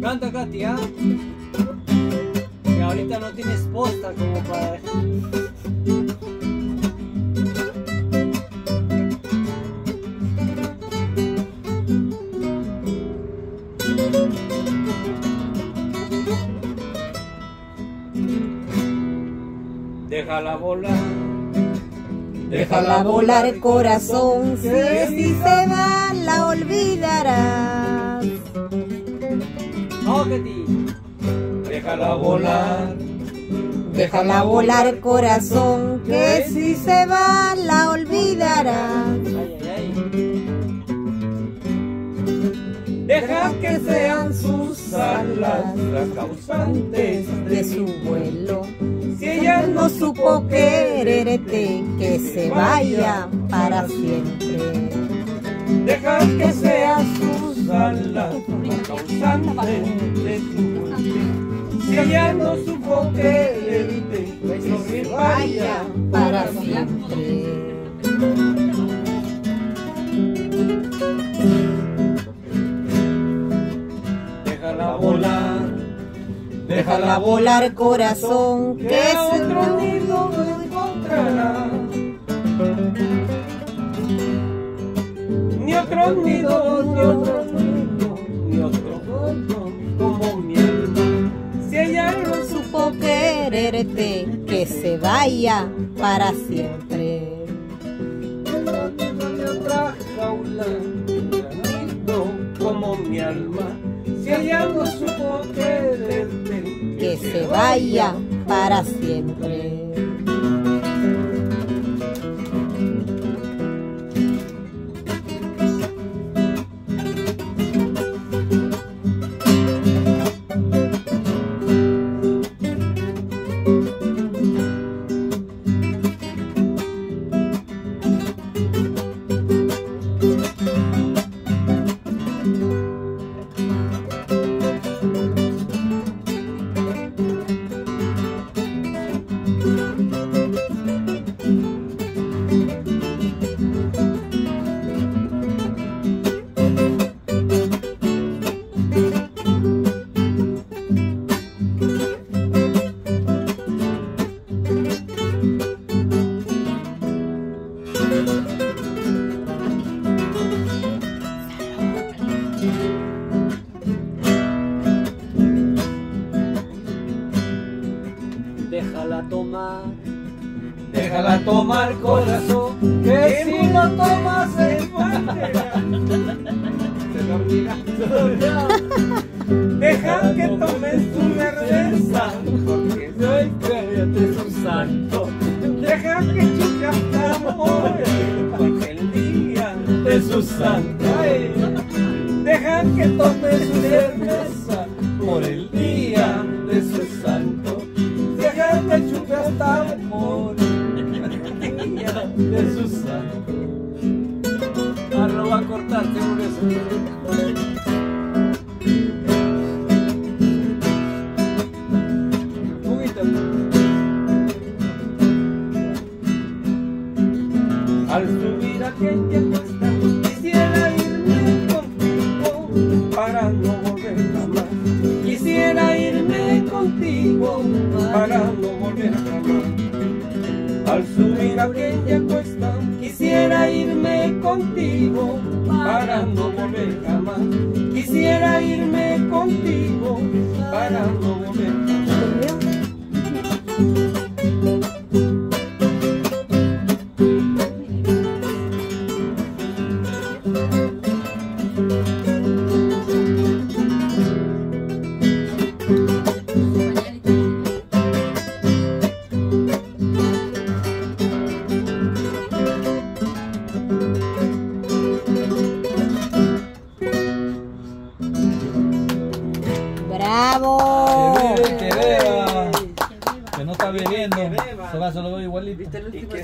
Canta Katia. Que ahorita no tienes posta como para... Déjala volar. Déjala volar corazón, que si se va la olvidarás. Déjala volar. Déjala volar corazón, que si se va la olvidarás. Deja que sean sus alas las causantes De su vuelo, Si ella no supo quererte, que se vaya para siempre. Deja que sean sus alas las causantes de tu muerte. Si ella no supo quererte, que se vaya para siempre. Déjala volar. Déjala volar corazón, que que otro nido no encontrará. Ni otro nido, ni otro nido, ni otro nido como mi alma. Si ella no supo quererte, que se vaya para siempre. otra jaula, como mi alma. Si ella no supo quererte, que se vaya para siempre. Déjala tomar, déjala tomar corazón, que si lo tomas se Se. Deja que tomes tu cerveza, porque soy cállate su santo. Deja que chupe hasta morir, porque el día de su santo. Que tome su cerveza por el día de su santo. Deja que chupe hasta morir el día de su santo. Ah, lo va a. Al subir aquella cuesta quisiera irme contigo para no volver jamás. Quisiera irme contigo para no volver ¡Bravo! Que beba, que no está bebiendo, Que se va solo igualito. ¿Viste el último